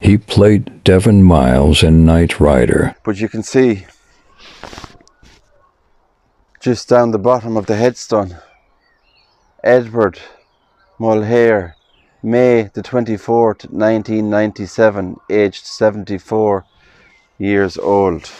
He played Devon Miles in Knight Rider. But you can see just down the bottom of the headstone Edward Mulhare, May the 24th, 1997, aged 74 years old.